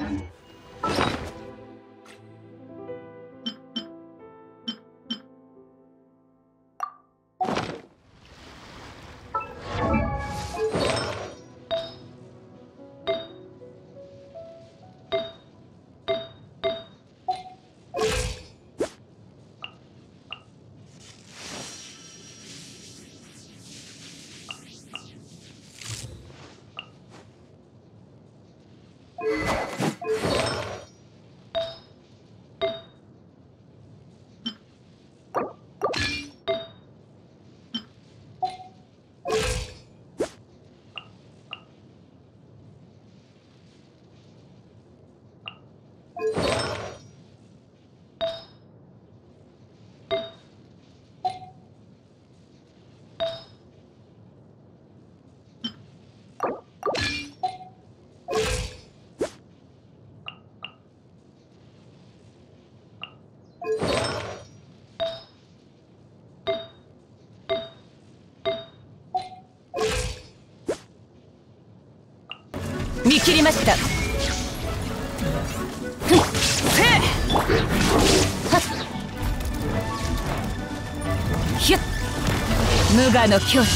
嗯。切りました。ふんせひゅっ。無我の境地。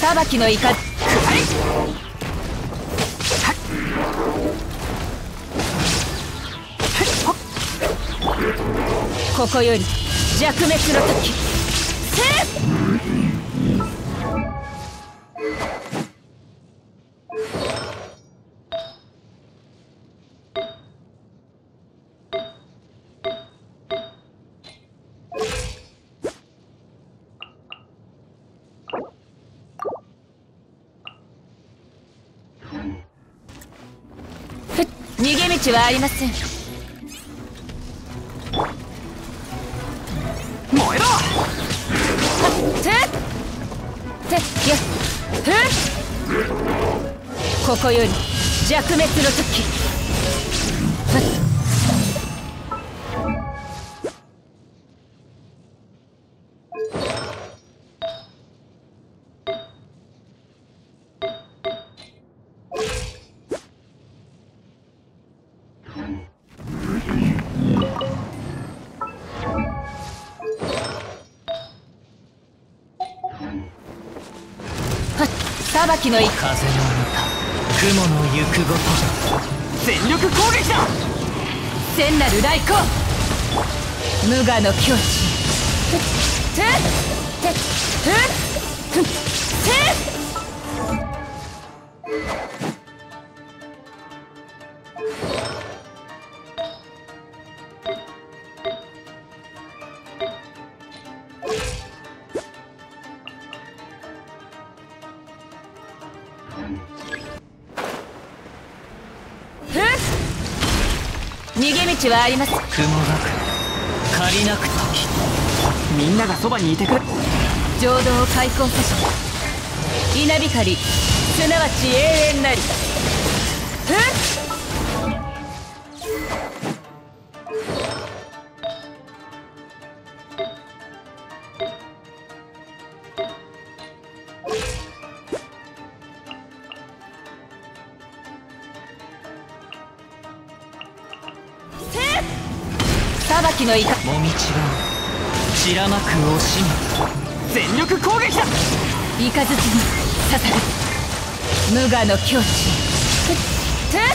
裁きの怒り。ここより弱滅の時。せい逃げ道はありません。燃えろ!てっ!てやふっ!ここより弱滅の時裁きの一風の歌雲の行くごと全力攻撃だ。千なる雷光無我の境地。てててて逃げ道はあります。雲が借りなく時みんながそばにいてくれ。浄土を開墾さし稲光すなわち永遠なり。ふっ裁きの怒もみちが散らまく惜しみ。全力攻撃だ。いかずチに捧ぐ。無我の境地てっ。